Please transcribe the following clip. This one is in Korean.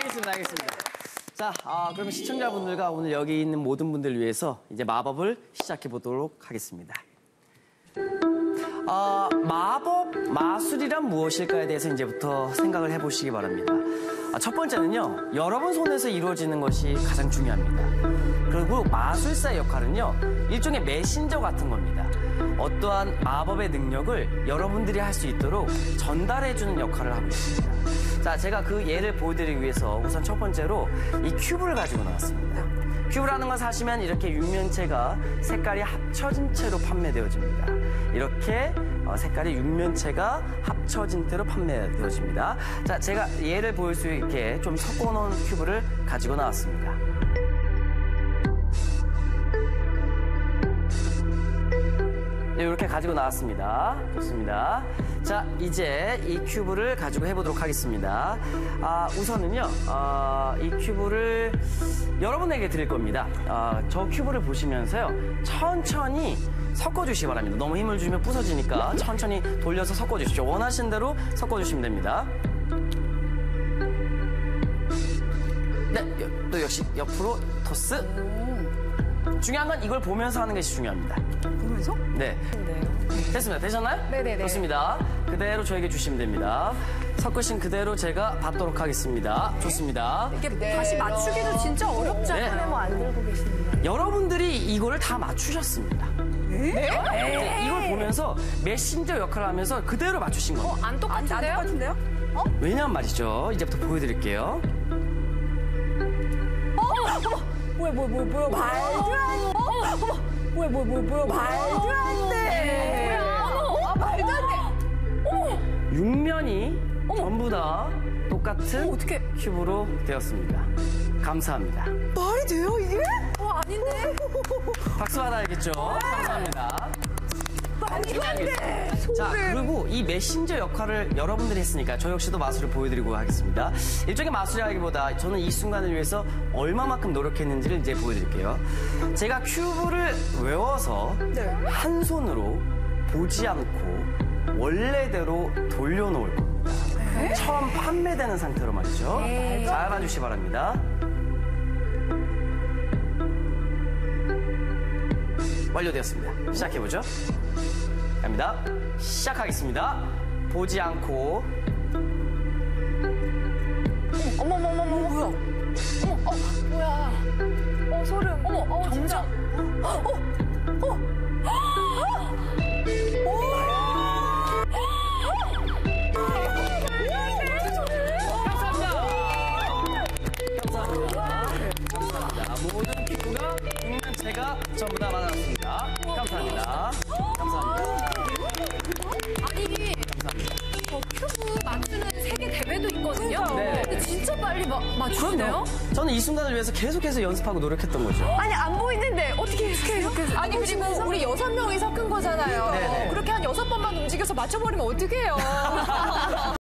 알겠습니다, 알겠습니다. 자, 아, 그러면 시청자분들과 오늘 여기 있는 모든 분들 위해서 이제 마법을 시작해 보도록 하겠습니다. 아, 마법, 마술이란 무엇일까에 대해서 이제부터 생각을 해보시기 바랍니다. 아, 첫 번째는요, 여러분 손에서 이루어지는 것이 가장 중요합니다. 그리고 마술사의 역할은요, 일종의 메신저 같은 겁니다. 어떠한 마법의 능력을 여러분들이 할 수 있도록 전달해주는 역할을 하고 있습니다. 자, 제가 그 예를 보여드리기 위해서 우선 첫 번째로 이 큐브를 가지고 나왔습니다. 큐브라는 건 사시면 이렇게 육면체가 색깔이 합쳐진 채로 판매되어집니다. 이렇게 어, 색깔이 육면체가 합쳐진 채로 판매되어집니다. 자, 제가 예를 보일 수 있게 좀 섞어놓은 큐브를 가지고 나왔습니다. 가지고 나왔습니다. 좋습니다. 자, 이제 이 큐브를 가지고 해보도록 하겠습니다. 아, 우선은요, 아, 이 큐브를 여러분에게 드릴 겁니다. 아, 저 큐브를 보시면서요, 천천히 섞어주시기 바랍니다. 너무 힘을 주면 부서지니까 천천히 돌려서 섞어주십시오. 원하신 대로 섞어주시면 됩니다. 네, 여- 또 역시 옆으로 토스. 중요한 건 이걸 보면서 하는 것이 중요합니다. 보면서? 네. 됐습니다. 되셨나요? 네네네. 좋습니다. 그대로 저에게 주시면 됩니다. 섞으신 그대로 제가 받도록 하겠습니다. 좋습니다. 이게 다시 맞추기도 진짜 어렵잖아요. 네. 뭐안 들고 계십니다. 여러분들이 이거를 다 맞추셨습니다. 네, 이걸 보면서 메신저 역할을 하면서 그대로 맞추신 겁니다. 안 똑같은데요? 안 똑같은데요? 왜냐면 말이죠. 이제부터 보여드릴게요. 뭐야 뭐야 뭐야 뭐야 말도 안 돼. 어머, 뭐야 뭐야 뭐야 뭐야 말도 안 돼. 어머, 아, 말도 안 돼. 육면이 전부 다 똑같은 어떻게? 큐브로 되었습니다. 감사합니다. 말이 돼요, 이게? 어, 아닌데? 박수 받아야겠죠? 감사합니다. 말도 안 돼. 자, 그리고 이 메신저 역할을 여러분들이 했으니까 저 역시도 마술을 보여드리고 하겠습니다. 일종의 마술이라기보다 저는 이 순간을 위해서 얼마만큼 노력했는지를 이제 보여드릴게요. 제가 큐브를 외워서 네. 한 손으로 보지 않고 원래대로 돌려놓을 겁니다. 처음 판매되는 상태로 말이죠. 잘 봐주시기 바랍니다. 완료되었습니다. 시작해보죠. 갑니다. 시작하겠습니다. 보지 않고 어머머머머. 뭐야? 어머, 어, 뭐야? 어, 소름. 어머, 어, 점점. 어, 어, 어. 감사합니다. 감사합니다. 모든 피부가 있는 제가 전부 다 받았습니다. 감사합니다. 감사합니다. 빨리 마, 맞추시네요. 저는 이 순간을 위해서 계속해서 연습하고 노력했던 거죠. 아니, 안 보이는데 어떻게 이렇게 이렇게. 아니 그리고 우리 여섯 명이 섞은 거잖아요. 네네. 그렇게 한 여섯 번만 움직여서 맞춰버리면 어떡해요.